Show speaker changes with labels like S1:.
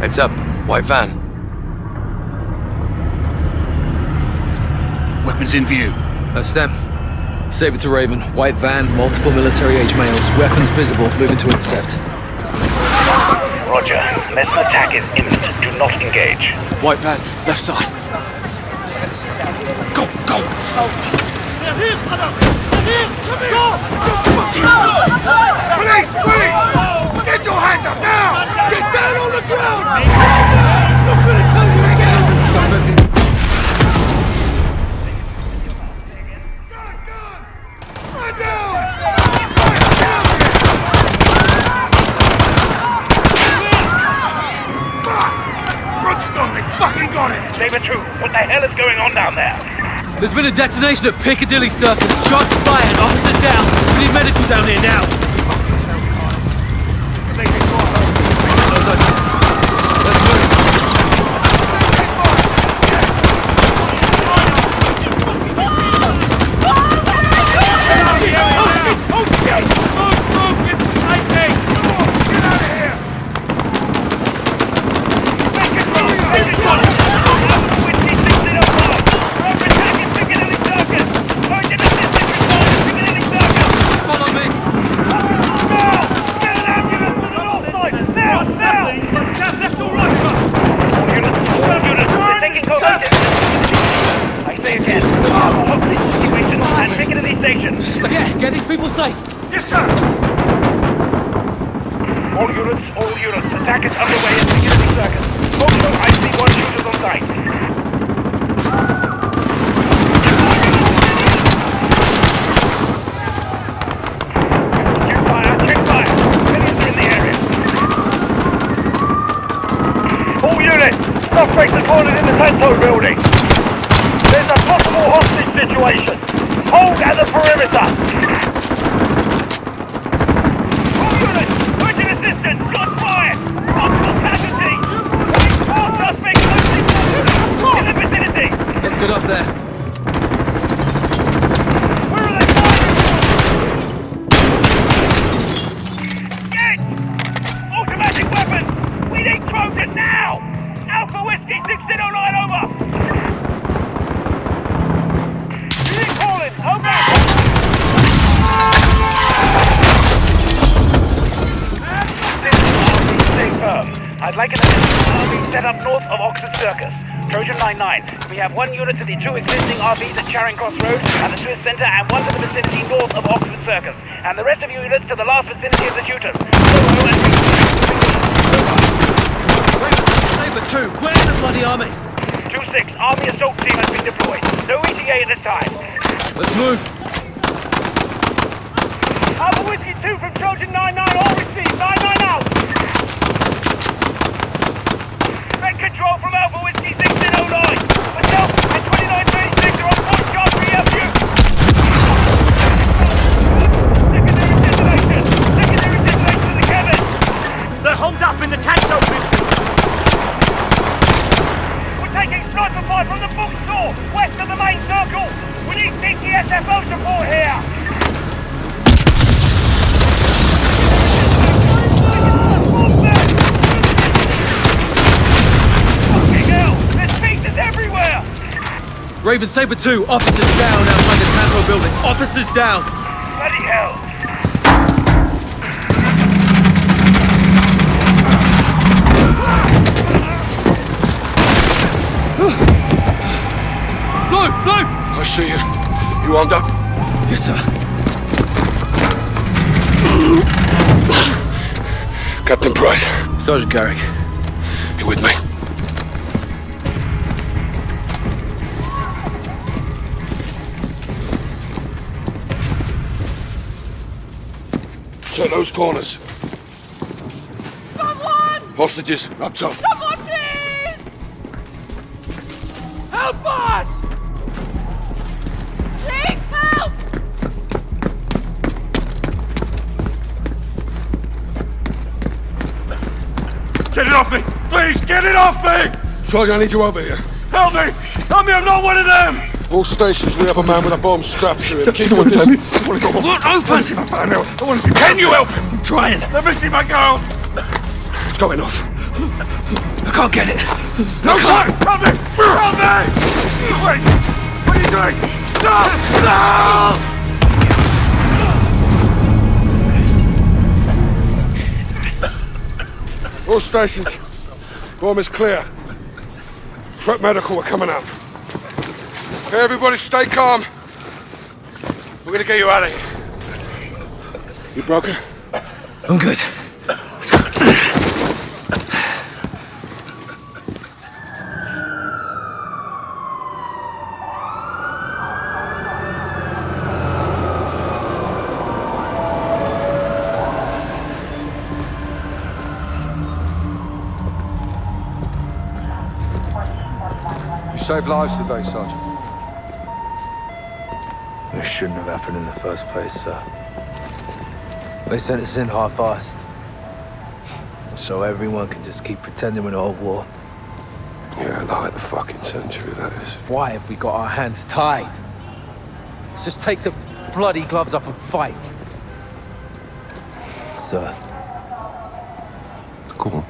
S1: Heads up. White van.
S2: Weapons in view.
S3: That's them. Saber to Raven, white van, multiple military age males, weapons visible, moving to intercept.
S4: Roger. Unless attack is imminent, do not engage.
S2: White van, left side. Go, go!
S5: Police! Police! Get your hands up now! Get down on the ground! Not gonna tell you again!
S3: Suspect.
S5: Gun, gun! Run down! Run down! Fuck! Brooks gone, they fucking got him!
S4: Saber 2, what the hell is going on down there?
S6: There's been a detonation at Piccadilly Circus. Shots fired. Officers down. We need medical down here now.
S4: I say again. Situation at Piccadilly Station.
S6: Yeah, get these people safe.
S5: Yes, sir!
S4: All units, all units. Attack is underway at Piccadilly Circus. Also, I see one shooters on site. Cornered in the Tanto building. There's a possible hostage situation. Hold at the perimeter.
S6: Up
S4: north of Oxford Circus. Trojan 9-9. We have one unit to the two existing RBs at Charing Cross Road and the Swiss Centre and one to the vicinity north of Oxford Circus. And the rest of you units to the last vicinity of the and
S6: Saber 2, where's the bloody army?
S4: 2-6, Army Assault Team has been deployed. No ETA at this time.
S6: Let's move.
S4: Alpha Whiskey 2 from Trojan 99, all received. 99 out. Red control from Alpha Whiskey 1609. Myself and 2936 are on point guard for EFU. Secondary detonation. Secondary detonation in the cabin.
S6: They're holed up in the Tanto building.
S4: We're taking sniper fire from the bookstore west of the main circle. We need CTSFO support here. Fucking hell! There's pieces everywhere!
S6: Raven Saber 2, officers down outside the Tanto building. Officers down.
S4: Bloody hell!
S6: Blue.
S5: I see you. You armed up?
S3: Yes, sir.
S5: Captain Price,
S3: Sergeant Garrick.
S5: you with me? Turn those corners. Someone! Hostages, up top.
S7: Someone please! Help us!
S5: Get it off me! Please, get it off me! Sergeant, I need you over here. Help me! Help me, I'm not one of them! All stations, we have a man with a bomb strapped to him. Keep your distance. I want to go home.
S6: What? Open!
S5: I want to see my family. I want to see... Can you help him?
S6: I'm trying.
S5: Let me see my girl! It's going off.
S6: I can't get it.
S5: No time! Help me! Help me! Wait! What are you doing? No! No! All stations. Bomb is clear. Prep medical, we're coming out. Okay, everybody stay calm. We're gonna get you out of here. You broken?
S6: I'm good.
S5: Saved lives today, Sergeant.
S3: This shouldn't have happened in the first place, sir. They sent us in half-assed. So everyone can just keep pretending we're not at war.
S5: Yeah, like the fucking century, that is.
S3: Why have we got our hands tied? Let's just take the bloody gloves off and fight. Sir,
S5: Go on.